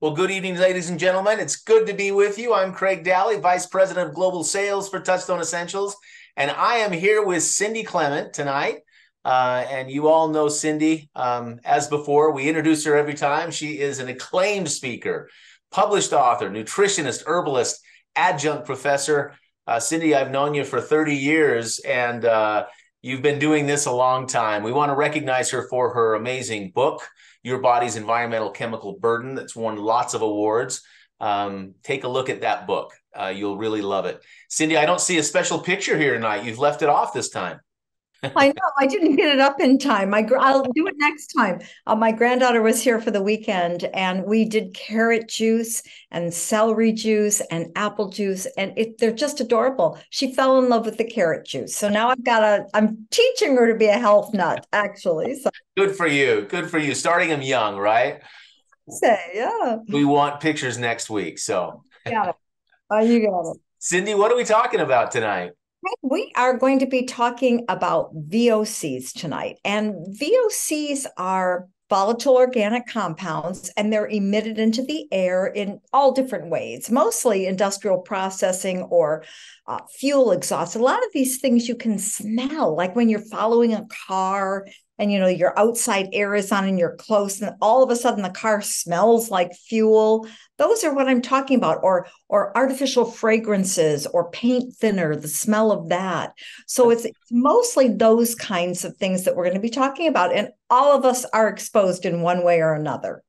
Well, good evening, ladies and gentlemen. It's good to be with you. I'm Craig Daly, Vice President of Global Sales for Touchstone Essentials, and I am here with Cindy Klement tonight. Uh, and you all know Cindy um, as before. We introduce her every time. She is an acclaimed speaker, published author, nutritionist, herbalist, adjunct professor. Uh, Cindy, I've known you for 30 years, and uh, you've been doing this a long time. We want to recognize her for her amazing book, Your Body's Environmental Chemical Burden, that's won lots of awards. Um, take a look at that book. Uh, you'll really love it. Cindy, I don't see a special picture here tonight. You've left it off this time. I know I didn't get it up in time. My I'll do it next time. Uh, my granddaughter was here for the weekend, and we did carrot juice and celery juice and apple juice, and it, they're just adorable. She fell in love with the carrot juice, so now I've got a. I'm teaching her to be a health nut, actually. So. Good for you. Good for you. Starting them young, right? Say yeah. We want pictures next week, so. Got it. Oh, you got it. Cindy, what are we talking about tonight? We are going to be talking about VOCs tonight. And VOCs are volatile organic compounds and they're emitted into the air in all different ways, mostly industrial processing or uh, fuel exhaust. A lot of these things you can smell, like when you're following a car and you know your outside air is on and you're close and all of a sudden the car smells like fuel. Those are what i'm talking about or or artificial fragrances or paint thinner the smell of that. So it's, it's mostly those kinds of things that we're going to be talking about and all of us are exposed in one way or another.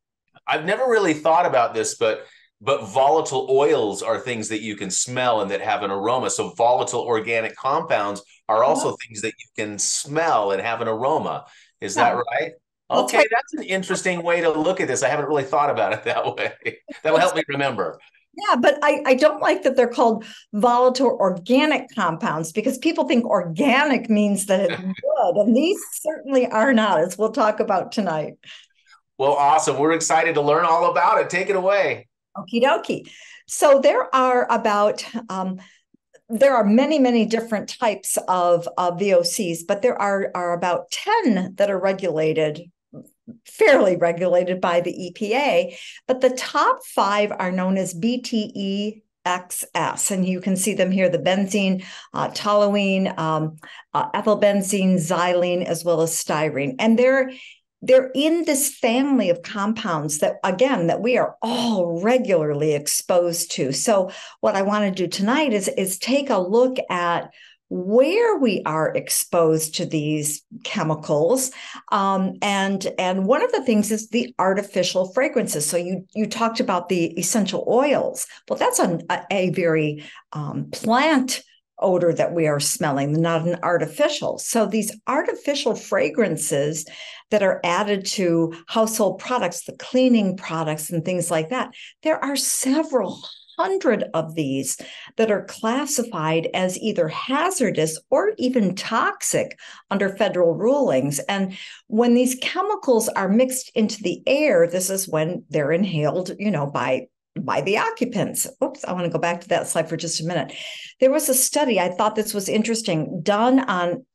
I've never really thought about this but but volatile oils are things that you can smell and that have an aroma. So volatile organic compounds are also yeah. things that you can smell and have an aroma. Is yeah. that right? Okay, that's, that's an interesting way to look at this. I haven't really thought about it that way. That'll help me remember. Yeah, but I, I don't like that they're called volatile organic compounds because people think organic means that it's good. And these certainly are not, as we'll talk about tonight. Well, awesome. We're excited to learn all about it. Take it away. Okie dokie. So there are about um, there are many, many different types of, VOCs, but there are, are about 10 that are regulated, fairly regulated by the EPA. But the top five are known as BTE XS, and you can see them here the benzene, uh, toluene, um, uh, ethylbenzene, xylene, as well as styrene. And they're they're in this family of compounds that again that we are all regularly exposed to. So what i want to do tonight is is take a look at where we are exposed to these chemicals um, and and one of the things is the artificial fragrances. So you you talked about the essential oils. Well that's a, a very um, plant odor that we are smelling, not an artificial. So these artificial fragrances that are added to household products, the cleaning products and things like that, there are several hundred of these that are classified as either hazardous or even toxic under federal rulings. And when these chemicals are mixed into the air, this is when they're inhaled, you know, by by the occupants. Oops, I want to go back to that slide for just a minute. There was a study, I thought this was interesting, done on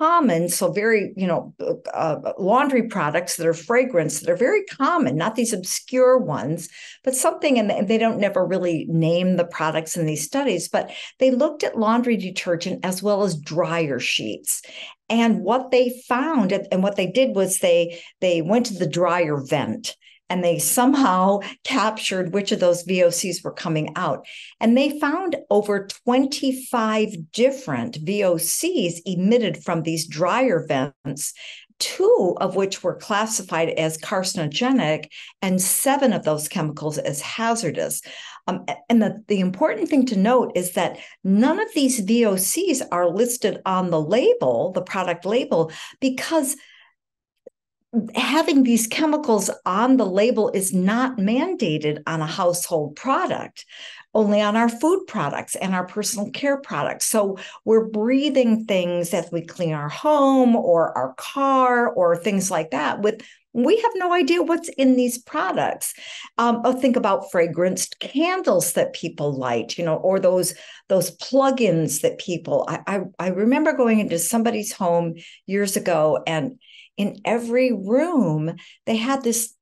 common, so very, you know, uh, laundry products that are fragrance that are very common, not these obscure ones, but something, and they don't never really name the products in these studies, but they looked at laundry detergent as well as dryer sheets. And what they found, and what they did was they they went to the dryer vent and they somehow captured which of those VOCs were coming out. And they found over 25 different VOCs emitted from these dryer vents, two of which were classified as carcinogenic, and seven of those chemicals as hazardous. Um, and the, the important thing to note is that none of these VOCs are listed on the label, the product label, because having these chemicals on the label is not mandated on a household product only on our food products and our personal care products. So we're breathing things as we clean our home or our car or things like that with We have no idea what's in these products. Um, oh, think about fragranced candles that people light, you know, or those those plugins that people. I, I I remember going into somebody's home years ago, and in every room they had this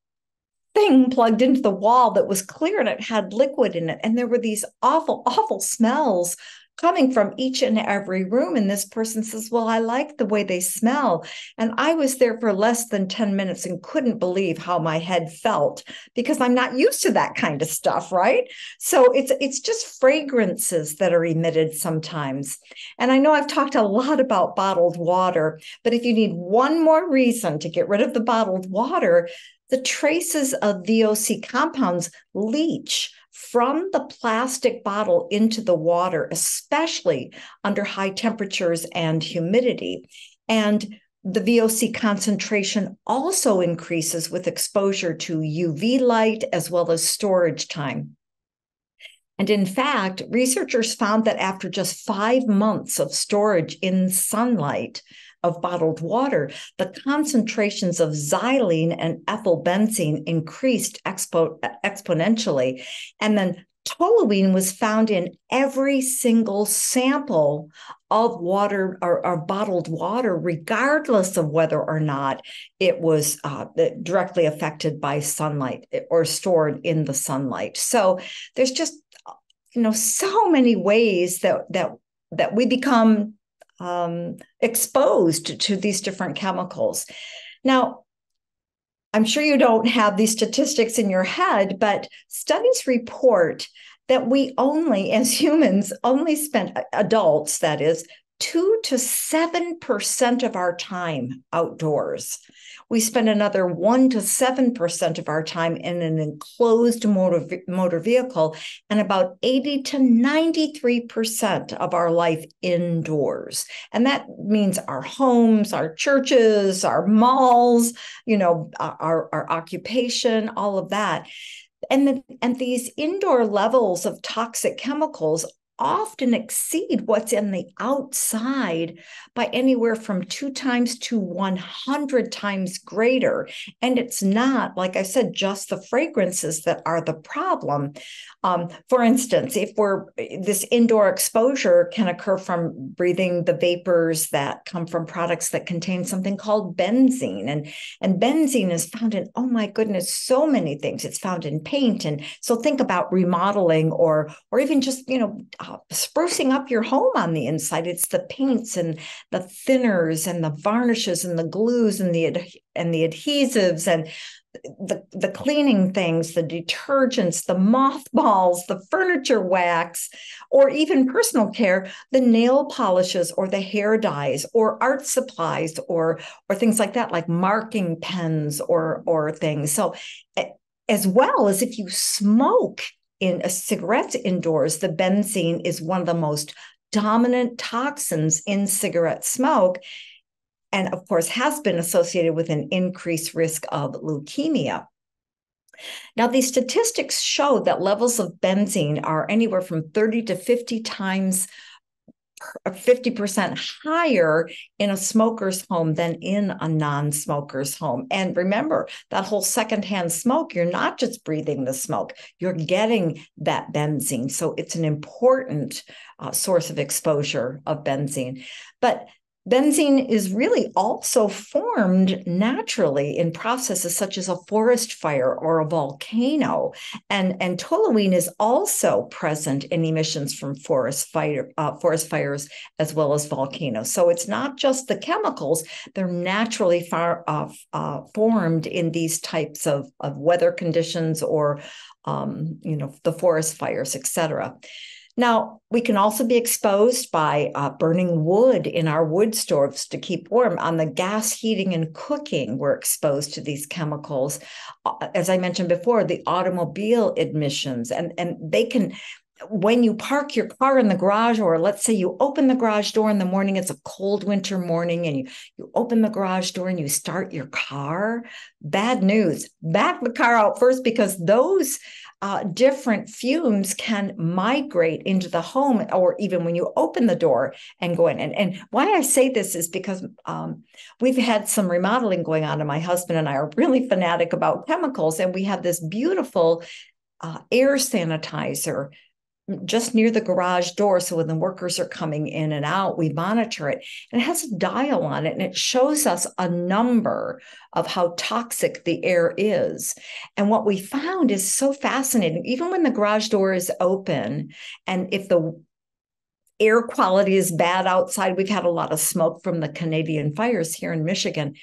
thing plugged into the wall that was clear and it had liquid in it. And there were these awful, awful smells coming from each and every room. And this person says, Well, I like the way they smell. And I was there for less than 10 minutes and couldn't believe how my head felt because I'm not used to that kind of stuff, right? So it's it's just fragrances that are emitted sometimes. And I know I've talked a lot about bottled water, but if you need one more reason to get rid of the bottled water, the traces of VOC compounds leach from the plastic bottle into the water, especially under high temperatures and humidity. And the VOC concentration also increases with exposure to UV light as well as storage time. And in fact, researchers found that after just five months of storage in sunlight, of bottled water, the concentrations of xylene and ethylbenzene increased expo- exponentially. And then toluene was found in every single sample of water or, or, bottled water, regardless of whether or not it was uh, directly affected by sunlight or stored in the sunlight. So there's just you know so many ways that that that we become um, exposed to these different chemicals. Now, I'm sure you don't have these statistics in your head, but studies report that we only, as humans, only spend adults, that is, two to seven percent of our time outdoors we spend another 1 to 7% of our time in an enclosed motor, motor vehicle and about 80 to 93% of our life indoors. And that means our homes, our churches, our malls, you know, our, our occupation, all of that. And, the, and these indoor levels of toxic chemicals often exceed what's in the outside by anywhere from two times to 100 times greater. And it's not, like I said, just the fragrances that are the problem. Um, for instance, if we're this indoor exposure can occur from breathing the vapors that come from products that contain something called benzene. And, and benzene is found in, oh my goodness, so many things. It's found in paint. And so think about remodeling or or even just, you know, uh, sprucing up your home on the inside. It's the paints and the thinners and the varnishes and the glues and the ad- and the adhesives and the, the cleaning things, the detergents, the mothballs, the furniture wax, or even personal care, the nail polishes or the hair dyes or art supplies or or things like that, like marking pens or or things. So as well as if you smoke in a cigarette indoors, the benzene is one of the most dominant toxins in cigarette smoke. And of course, has been associated with an increased risk of leukemia. Now, these statistics show that levels of benzene are anywhere from 30 to 50 times 50% higher in a smoker's home than in a non smoker's home. And remember, that whole secondhand smoke, you're not just breathing the smoke, you're getting that benzene. So it's an important uh, source of exposure of benzene. But Benzene is really also formed naturally in processes such as a forest fire or a volcano. And, and toluene is also present in emissions from forest fire, uh, forest fires as well as volcanoes. So it's not just the chemicals, they're naturally far, uh, uh, formed in these types of, of weather conditions or um, you know, the forest fires, et cetera. Now, we can also be exposed by uh, burning wood in our wood stoves to keep warm. On the gas heating and cooking, we're exposed to these chemicals. As I mentioned before, the automobile emissions, and, and they can when you park your car in the garage, or let's say you open the garage door in the morning, it's a cold winter morning, and you, you open the garage door and you start your car, bad news. Back the car out first because those uh, different fumes can migrate into the home, or even when you open the door and go in. And, and why I say this is because um, we've had some remodeling going on, and my husband and I are really fanatic about chemicals, and we have this beautiful uh, air sanitizer just near the garage door. So when the workers are coming in and out, we monitor it. And it has a dial on it and it shows us a number of how toxic the air is. And what we found is so fascinating. Even when the garage door is open, and if the air quality is bad outside, we've had a lot of smoke from the Canadian fires here in Michigan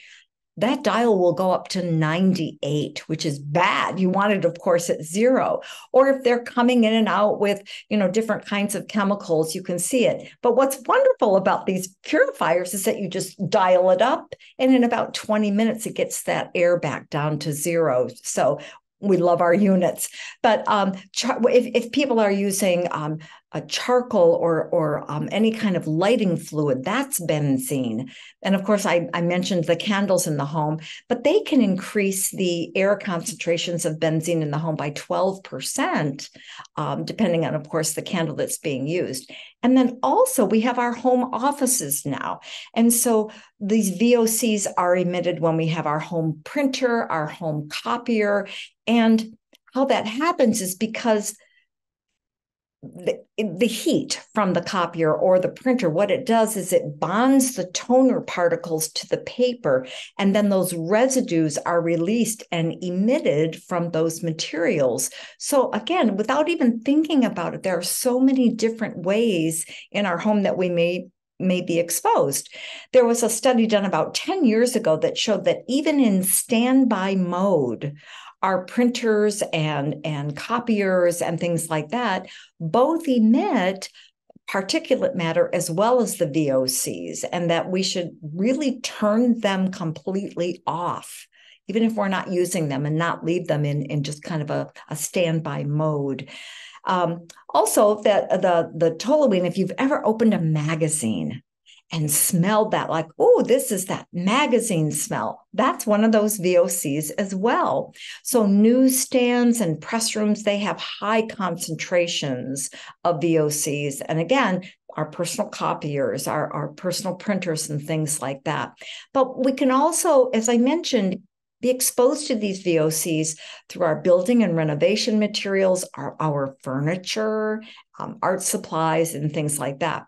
that dial will go up to 98 which is bad. You want it of course at zero. Or if they're coming in and out with you know different kinds of chemicals you can see it. But what's wonderful about these purifiers is that you just dial it up and in about 20 minutes it gets that air back down to zero. So we love our units. But um, if, if people are using um, a charcoal or or um, any kind of lighting fluid, that's benzene. And of course, I, I mentioned the candles in the home, but they can increase the air concentrations of benzene in the home by 12%, um, depending on, of course, the candle that's being used. And then also, we have our home offices now. And so these VOCs are emitted when we have our home printer, our home copier. And how that happens is because the, the heat from the copier or the printer, what it does is it bonds the toner particles to the paper, and then those residues are released and emitted from those materials. So, again, without even thinking about it, there are so many different ways in our home that we may may be exposed. There was a study done about 10 years ago that showed that even in standby mode, our printers and, and copiers and things like that both emit particulate matter as well as the VOCs, and that we should really turn them completely off, even if we're not using them, and not leave them in, in just kind of a, a standby mode. Um, also, that the the toluene, if you've ever opened a magazine, and smelled that like, oh, this is that magazine smell. That's one of those VOCs as well. So newsstands and press rooms, they have high concentrations of VOCs. And again, our personal copiers, our, our personal printers, and things like that. But we can also, as I mentioned, be exposed to these VOCs through our building and renovation materials, our, our furniture, um, art supplies, and things like that.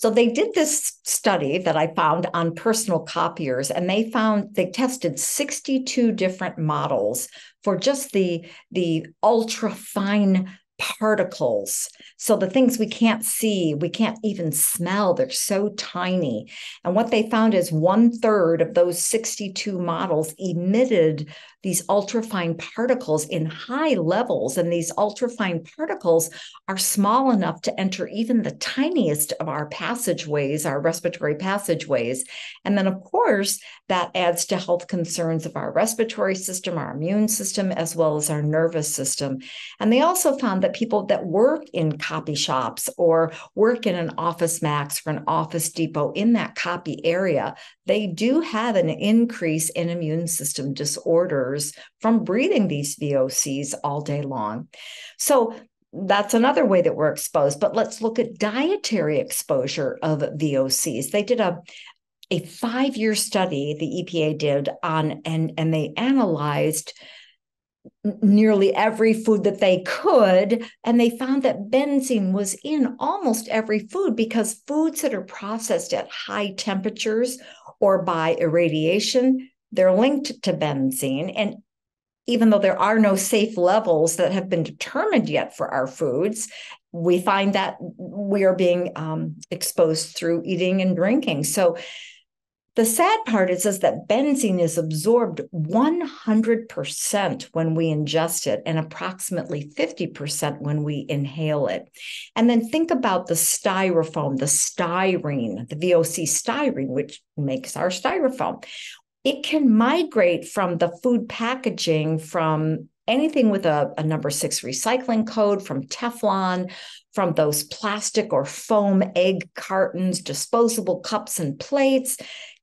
So they did this study that I found on personal copiers, and they found they tested 62 different models for just the, the ultra fine particles. So the things we can't see, we can't even smell, they're so tiny. And what they found is one third of those 62 models emitted these ultrafine particles in high levels. And these ultrafine particles are small enough to enter even the tiniest of our passageways, our respiratory passageways. And then, of course, that adds to health concerns of our respiratory system, our immune system, as well as our nervous system. And they also found that people that work in copy shops or work in an Office Max or an Office Depot in that copy area, they do have an increase in immune system disorders from breathing these VOCs all day long. So that's another way that we're exposed. But let's look at dietary exposure of VOCs. They did a a five year study the EPA did on and and they analyzed nearly every food that they could. And they found that benzene was in almost every food because foods that are processed at high temperatures or by irradiation, they're linked to benzene. And even though there are no safe levels that have been determined yet for our foods, we find that we are being um, exposed through eating and drinking. So the sad part is, is that benzene is absorbed 100% when we ingest it and approximately 50% when we inhale it. And then think about the styrofoam, the styrene, the VOC styrene, which makes our styrofoam. It can migrate from the food packaging from anything with a, a number six recycling code from Teflon, from those plastic or foam egg cartons, disposable cups and plates,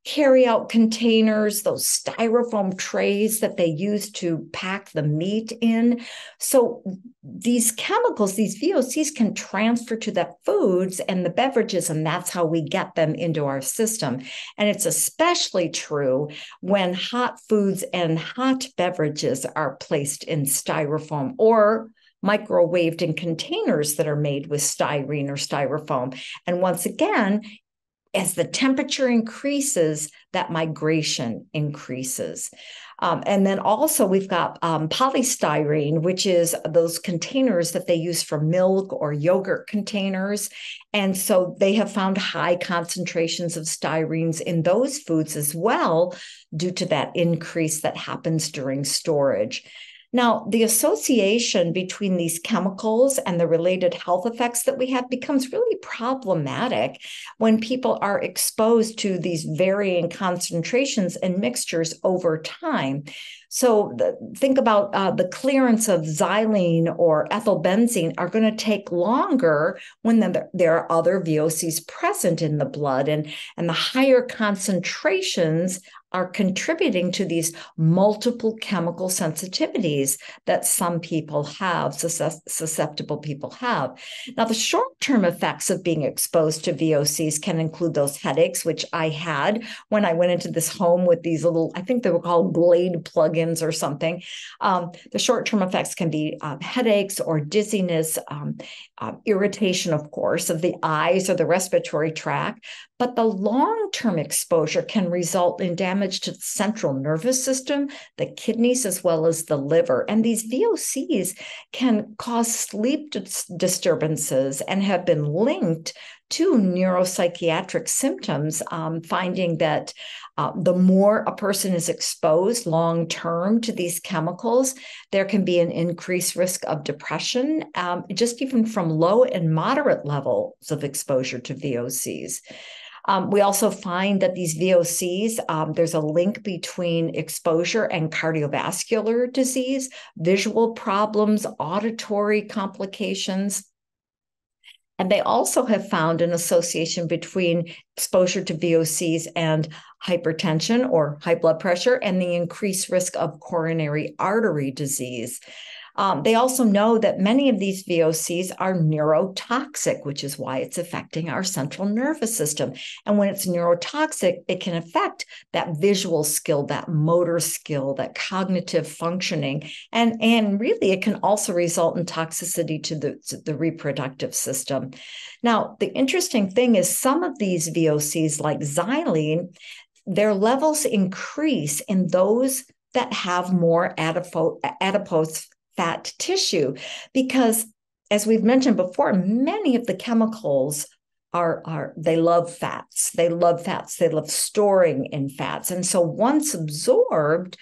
carry out containers, those styrofoam trays that they use to pack the meat in. So these chemicals, these VOCs can transfer to the foods and the beverages, and that's how we get them into our system. And it's especially true when hot foods and hot beverages are placed in styrofoam or microwaved in containers that are made with styrene or styrofoam. And once again, as the temperature increases, that migration increases. Um, and then also we've got um, polystyrene, which is those containers that they use for milk or yogurt containers. And so they have found high concentrations of styrenes in those foods as well, due to that increase that happens during storage. Now, the association between these chemicals and the related health effects that we have becomes really problematic when people are exposed to these varying concentrations and mixtures over time. So, the, think about uh, the clearance of xylene or ethylbenzene are going to take longer when the, there are other VOCs present in the blood, and, and the higher concentrations are contributing to these multiple chemical sensitivities that some people have, susceptible people have. Now, the short term effects of being exposed to VOCs can include those headaches, which I had when I went into this home with these little, I think they were called Glade plugins or something. Um, the short term effects can be um, headaches or dizziness, um, uh, irritation, of course, of the eyes or the respiratory tract, but the long term exposure can result in damage to the central nervous system, the kidneys, as well as the liver. And these VOCs can cause sleep dis- disturbances and have been linked to neuropsychiatric symptoms, um, finding that uh, the more a person is exposed long term to these chemicals, there can be an increased risk of depression, um, just even from low and moderate levels of exposure to VOCs. Um, we also find that these VOCs, um, there's a link between exposure and cardiovascular disease, visual problems, auditory complications. And they also have found an association between exposure to VOCs and hypertension or high blood pressure and the increased risk of coronary artery disease. Um, they also know that many of these VOCs are neurotoxic, which is why it's affecting our central nervous system. And when it's neurotoxic, it can affect that visual skill, that motor skill, that cognitive functioning. And, and really, it can also result in toxicity to the, to the reproductive system. Now, the interesting thing is some of these VOCs, like xylene, their levels increase in those that have more adipose fat tissue because as we've mentioned before many of the chemicals are are they love fats. They love fats. They love storing in fats. And so once absorbed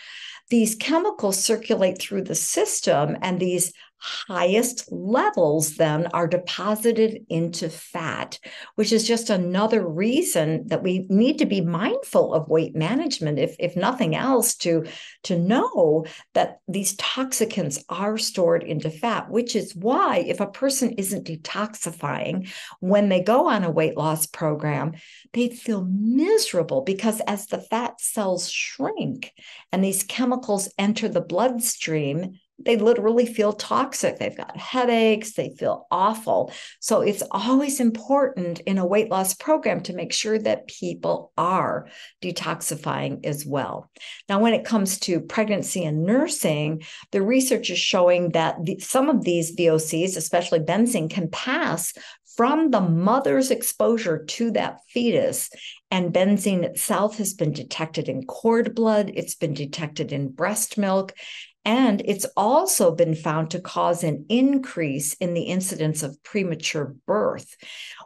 these chemicals circulate through the system and these highest levels then are deposited into fat, which is just another reason that we need to be mindful of weight management, if, if nothing else, to, to know that these toxicants are stored into fat, which is why if a person isn't detoxifying when they go on a weight loss program, they feel miserable because as the fat cells shrink and these chemicals enter the bloodstream, they literally feel toxic. They've got headaches, they feel awful. So it's always important in a weight loss program to make sure that people are detoxifying as well. Now, when it comes to pregnancy and nursing, the research is showing that the, some of these VOCs, especially benzene, can pass from the mother's exposure to that fetus. And benzene itself has been detected in cord blood, it's been detected in breast milk, and it's also been found to cause an increase in the incidence of premature birth.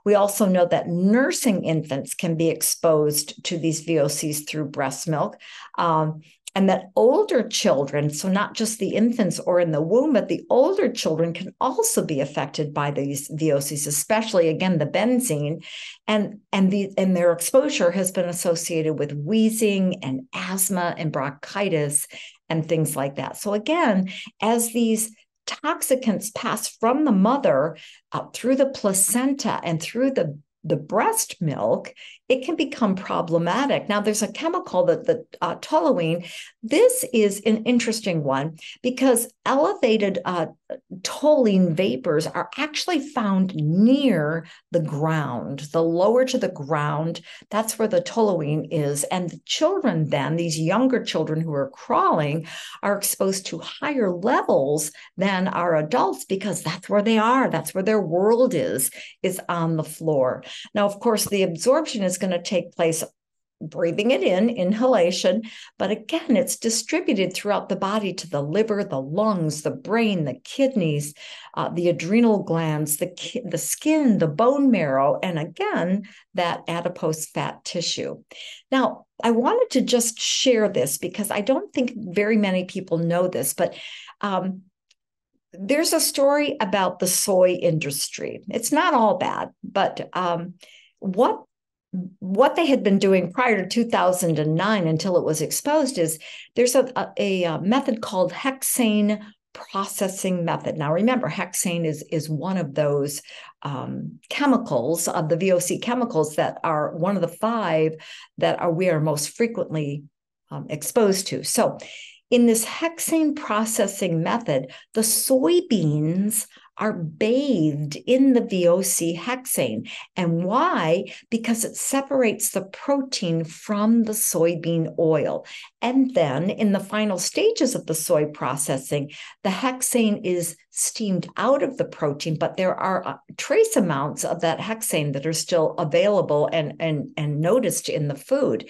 We also know that nursing infants can be exposed to these VOCs through breast milk. Um, and that older children, so not just the infants or in the womb, but the older children can also be affected by these VOCs, especially again the benzene, and and the and their exposure has been associated with wheezing and asthma and bronchitis and things like that. So, again, as these toxicants pass from the mother up through the placenta and through the the breast milk, it can become problematic. Now, there's a chemical that the uh, toluene. This is an interesting one because elevated uh, toluene vapors are actually found near the ground, the lower to the ground. That's where the toluene is, and the children then, these younger children who are crawling, are exposed to higher levels than our adults because that's where they are. That's where their world is, is on the floor. Now, of course, the absorption is going to take place breathing it in, inhalation. But again, it's distributed throughout the body to the liver, the lungs, the brain, the kidneys, uh, the adrenal glands, the, ki- the skin, the bone marrow, and again, that adipose fat tissue. Now, I wanted to just share this because I don't think very many people know this, but um, there's a story about the soy industry. It's not all bad, but um, what what they had been doing prior to 2009 until it was exposed is there's a, a, a, method called hexane processing method. Now, remember, hexane is, is one of those um, chemicals of the VOC chemicals that are one of the five that are we are most frequently um, exposed to. So, in this hexane processing method, the soybeans are bathed in the VOC hexane. And why? Because it separates the protein from the soybean oil. And then in the final stages of the soy processing, the hexane is steamed out of the protein, but there are uh, trace amounts of that hexane that are still available and, and, and noticed in the food.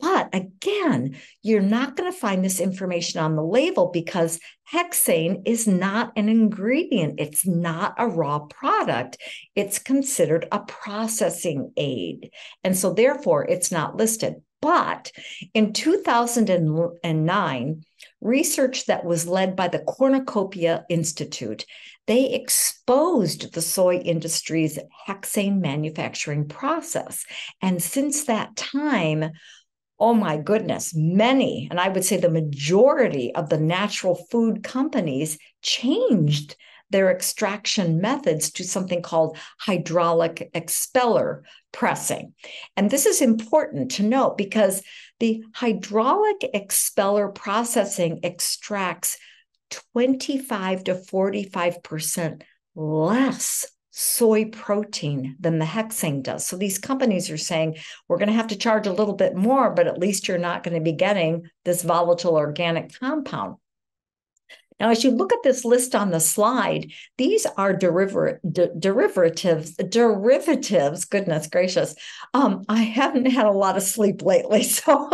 But again, you're not going to find this information on the label because hexane is not an ingredient. It's not a raw product. It's considered a processing aid. And so, therefore, it's not listed. But in 2009, research that was led by the Cornucopia Institute, they exposed the soy industry's hexane manufacturing process. And since that time, oh my goodness, many, and I would say the majority of the natural food companies changed their extraction methods to something called hydraulic expeller pressing. And this is important to note because the hydraulic expeller processing extracts 25 to 45% less soy protein than the hexane does. So these companies are saying we're going to have to charge a little bit more, but at least you're not going to be getting this volatile organic compound. Now, as you look at this list on the slide, these are deriver, de- derivatives, derivatives, goodness gracious. Um, I haven't had a lot of sleep lately, so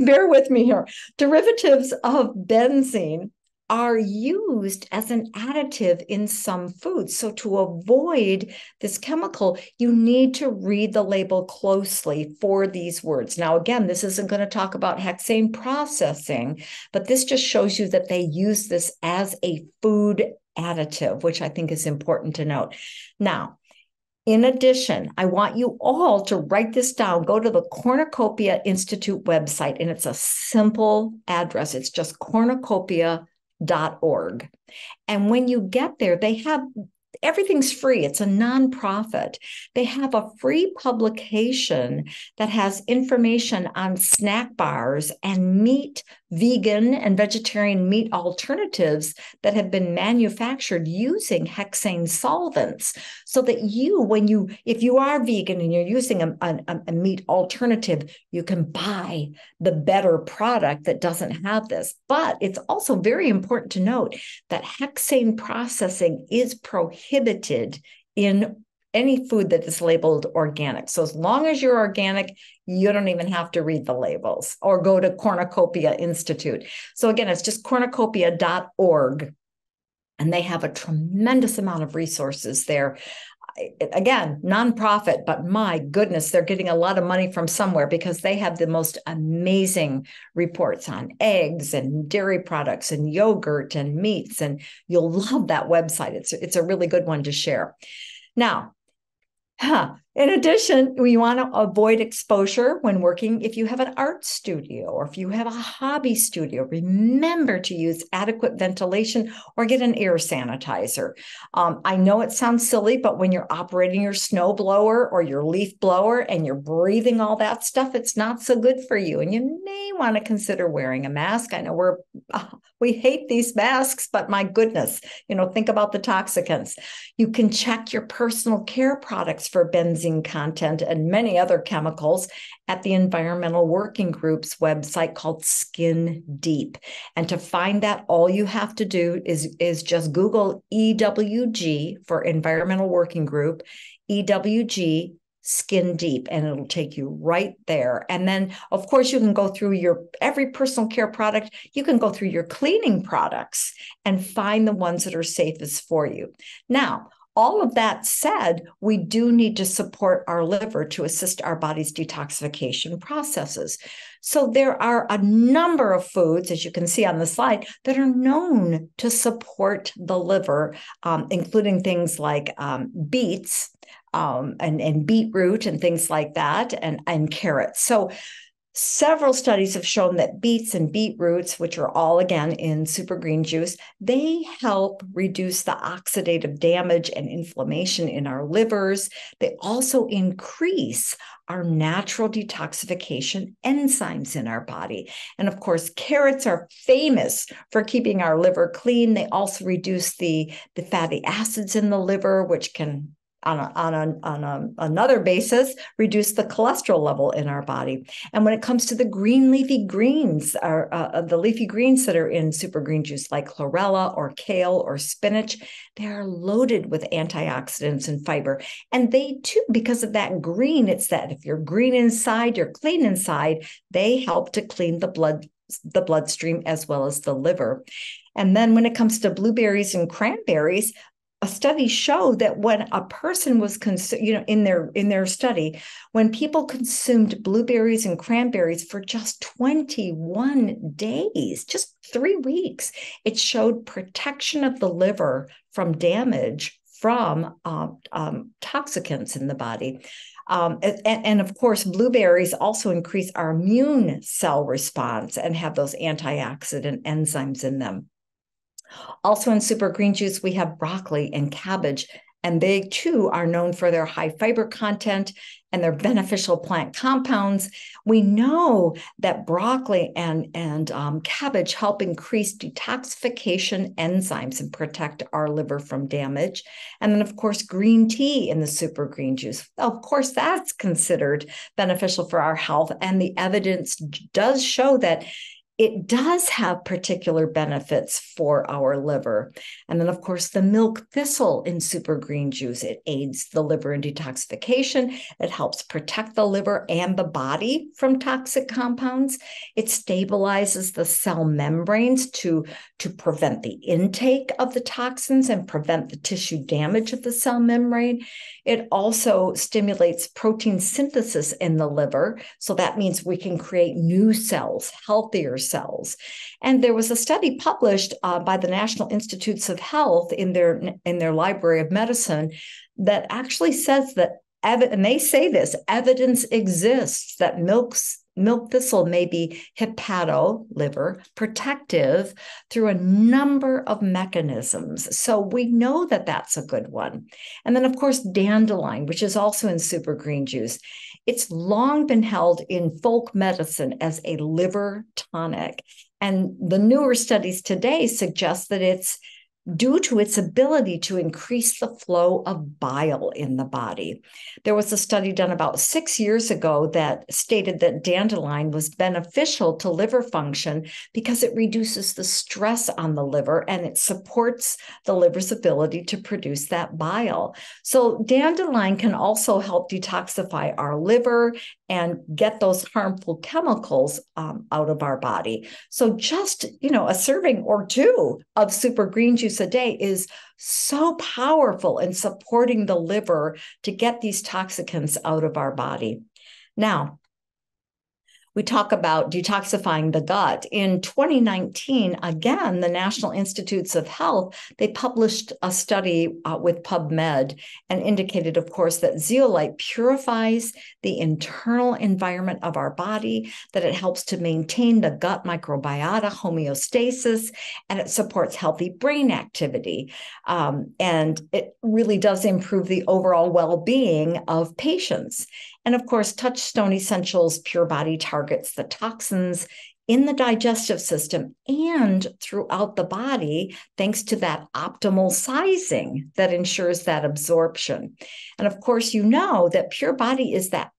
bear with me here. Derivatives of benzene are used as an additive in some foods. So, to avoid this chemical, you need to read the label closely for these words. Now, again, this isn't going to talk about hexane processing, but this just shows you that they use this as a food additive, which I think is important to note. Now, in addition, I want you all to write this down. Go to the Cornucopia Institute website, and it's a simple address. It's just cornucopia org. And when you get there, they have everything's free. It's a nonprofit. They have a free publication that has information on snack bars and meat, vegan and vegetarian meat alternatives that have been manufactured using hexane solvents so that you when you if you are vegan and you're using a, a, a meat alternative you can buy the better product that doesn't have this but it's also very important to note that hexane processing is prohibited in any food that is labeled organic. So as long as you're organic, you don't even have to read the labels or go to Cornucopia Institute. So again, it's just cornucopia.org. And they have a tremendous amount of resources there. Again, nonprofit, but my goodness, they're getting a lot of money from somewhere because they have the most amazing reports on eggs and dairy products and yogurt and meats. And you'll love that website. It's, it's a really good one to share. Now, huh, In addition, we want to avoid exposure when working. If you have an art studio or if you have a hobby studio, remember to use adequate ventilation or get an air sanitizer. Um, I know it sounds silly, but when you're operating your snow blower or your leaf blower and you're breathing all that stuff, it's not so good for you. And you may want to consider wearing a mask. I know we're we hate these masks, but my goodness, you know, think about the toxicants. You can check your personal care products for benzene content and many other chemicals at the Environmental Working Group's website called Skin Deep. And to find that, all you have to do is, is just Google EWG for Environmental Working Group, EWG skin deep and it'll take you right there and then of course you can go through your every personal care product you can go through your cleaning products and find the ones that are safest for you now all of that said, we do need to support our liver to assist our body's detoxification processes. So there are a number of foods, as you can see on the slide, that are known to support the liver, um, including things like um, beets um, and, and beetroot and things like that, and, and carrots. So Several studies have shown that beets and beetroots, which are all again in super green juice, they help reduce the oxidative damage and inflammation in our livers. They also increase our natural detoxification enzymes in our body. And of course, carrots are famous for keeping our liver clean. They also reduce the, the fatty acids in the liver, which can on, a, on, a, on a, another basis reduce the cholesterol level in our body. And when it comes to the green leafy greens are uh, uh, the leafy greens that are in super green juice like chlorella or kale or spinach they are loaded with antioxidants and fiber. And they too because of that green it's that if you're green inside you're clean inside they help to clean the blood the bloodstream as well as the liver. And then when it comes to blueberries and cranberries, a study showed that when a person was consumed, you know in their in their study when people consumed blueberries and cranberries for just 21 days just 3 weeks it showed protection of the liver from damage from um, um, toxicants in the body um, and, and, of course, blueberries also increase our immune cell response and have those antioxidant enzymes in them. Also in super green juice, we have broccoli and cabbage, and they too are known for their high fiber content and their beneficial plant compounds. We know that broccoli and, and um, cabbage help increase detoxification enzymes and protect our liver from damage. And then, of course, green tea in the super green juice. Of course, that's considered beneficial for our health. And the evidence does show that it does have particular benefits for our liver. And then, of course, the milk thistle in super green juice, it aids the liver in detoxification. It helps protect the liver and the body from toxic compounds. It stabilizes the cell membranes to, to prevent the intake of the toxins and prevent the tissue damage of the cell membrane. It also stimulates protein synthesis in the liver. So that means we can create new cells, healthier cells. And there was a study published uh, by the National Institutes of Health in their in their Library of Medicine that actually says that and they say this evidence exists that milks milk thistle may be hepato liver protective through a number of mechanisms. So we know that that's a good one. And then of course dandelion which is also in super green juice it's long been held in folk medicine as a liver tonic. And the newer studies today suggest that it's due to its ability to increase the flow of bile in the body. There was a study done about six years ago that stated that dandelion was beneficial to liver function because it reduces the stress on the liver and it supports the liver's ability to produce that bile. So, dandelion can also help detoxify our liver and get those harmful chemicals um, out of our body. So, just, you know, a serving or two of super green juice a day is so powerful in supporting the liver to get these toxicants out of our body. Now, we talk about detoxifying the gut. In 2019, again, the National Institutes of Health, they published a study uh, with PubMed and indicated, of course, that zeolite purifies the internal environment of our body, that it helps to maintain the gut microbiota homeostasis, and it supports healthy brain activity. Um, and it really does improve the overall well-being of patients. And of course, Touchstone Essentials Pure Body targets the toxins in the digestive system and throughout the body, thanks to that optimal sizing that ensures that absorption. And of course, you know that Pure Body is that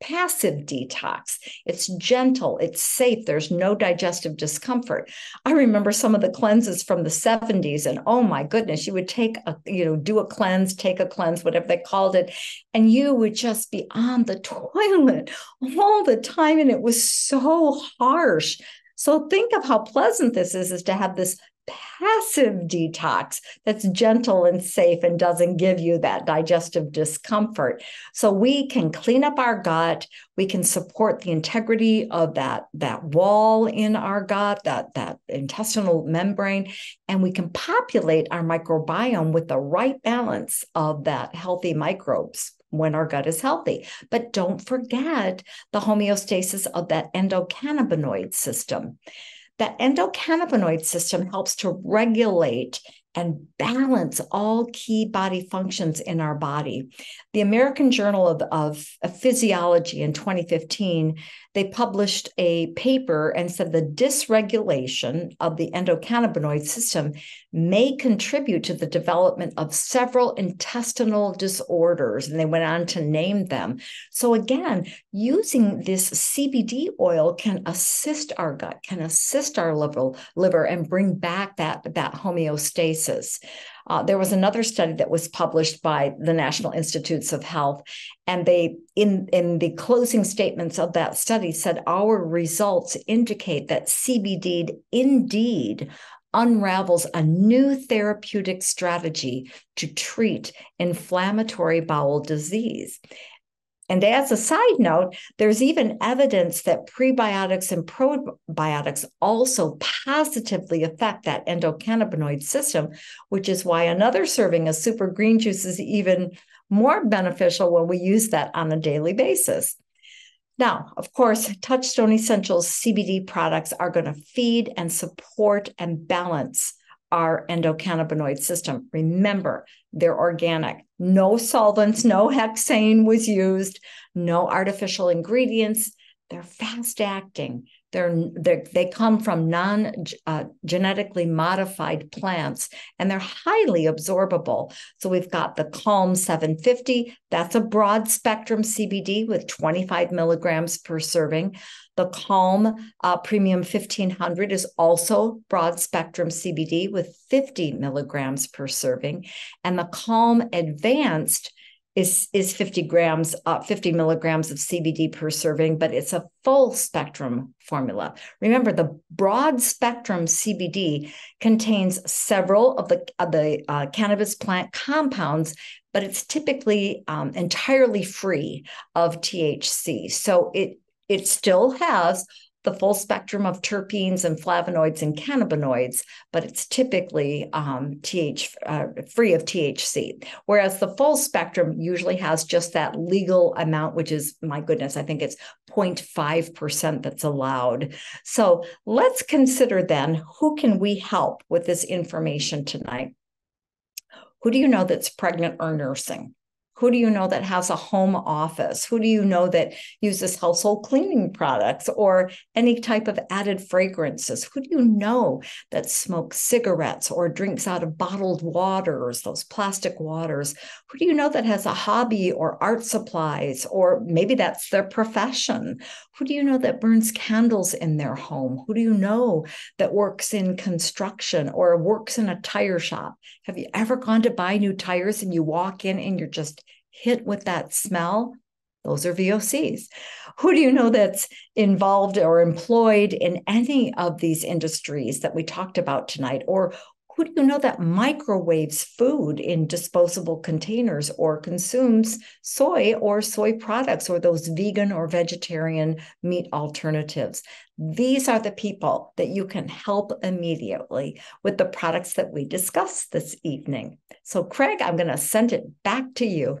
passive detox. It's gentle, it's safe, there's no digestive discomfort. I remember some of the cleanses from the 70s, and oh my goodness, you would take a, you know, do a cleanse, take a cleanse, whatever they called it, and you would just be on the toilet all the time. And it was so harsh. So think of how pleasant this is, is to have this passive detox that's gentle and safe and doesn't give you that digestive discomfort. So we can clean up our gut, we can support the integrity of that that wall in our gut, that that intestinal membrane, and we can populate our microbiome with the right balance of that healthy microbes when our gut is healthy. But don't forget the homeostasis of that endocannabinoid system that endocannabinoid system helps to regulate and balance all key body functions in our body. The American Journal of, of, Physiology in 2015, they published a paper and said the dysregulation of the endocannabinoid system may contribute to the development of several intestinal disorders. And they went on to name them. So, again, using this CBD oil can assist our gut, can assist our liver, liver and bring back that, that homeostasis. Uh, there was another study that was published by the National Institutes of Health, and they, in, in the closing statements of that study, said our results indicate that CBD indeed unravels a new therapeutic strategy to treat inflammatory bowel disease. And as a side note, there's even evidence that prebiotics and probiotics also positively affect that endocannabinoid system, which is why another serving of super green juice is even more beneficial when we use that on a daily basis. Now, of course, Touchstone Essentials CBD products are going to feed and support and balance our endocannabinoid system. Remember, they're organic. No solvents, no hexane was used, no artificial ingredients. They're fast acting. They're, they're, they come from non uh, genetically modified plants and they're highly absorbable. So we've got the Calm 750, that's a broad spectrum CBD with 25 milligrams per serving. The Calm uh, Premium 1500 is also broad spectrum CBD with 50 milligrams per serving. And the Calm Advanced is is 50 grams, uh, 50 milligrams of CBD per serving, but it's a full spectrum formula. Remember, the broad spectrum CBD contains several of the of the uh, cannabis plant compounds, but it's typically um, entirely free of THC. So it it still has the full spectrum of terpenes and flavonoids and cannabinoids, but it's typically um, TH uh, free of THC. Whereas the full spectrum usually has just that legal amount, which is my goodness, I think it's 0.5% that's allowed. So let's consider then who can we help with this information tonight? Who do you know that's pregnant or nursing? Who do you know that has a home office? Who do you know that uses household cleaning products or any type of added fragrances? Who do you know that smokes cigarettes or drinks out of bottled waters, those plastic waters? Who do you know that has a hobby or art supplies, or maybe that's their profession? Who do you know that burns candles in their home? Who do you know that works in construction or works in a tire shop? Have you ever gone to buy new tires and you walk in and you're just hit with that smell, those are VOCs. Who do you know that's involved or employed in any of these industries that we talked about tonight? Or Who do you know that microwaves food in disposable containers or consumes soy or soy products or those vegan or vegetarian meat alternatives? These are the people that you can help immediately with the products that we discussed this evening. So, Craig, I'm going to send it back to you.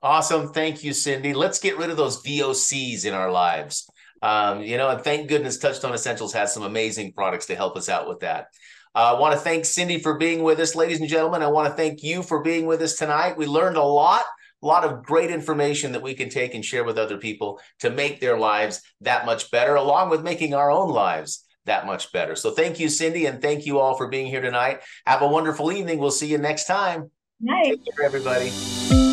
Awesome. Thank you, Cindy. Let's get rid of those VOCs in our lives. Um, you know, and thank goodness Touchstone Essentials has some amazing products to help us out with that. Uh, I want to thank Cindy for being with us, ladies and gentlemen. I want to thank you for being with us tonight. We learned a lot, a lot of great information that we can take and share with other people to make their lives that much better, along with making our own lives that much better. So thank you, Cindy, and thank you all for being here tonight. Have a wonderful evening. We'll see you next time. Night. Take care, everybody.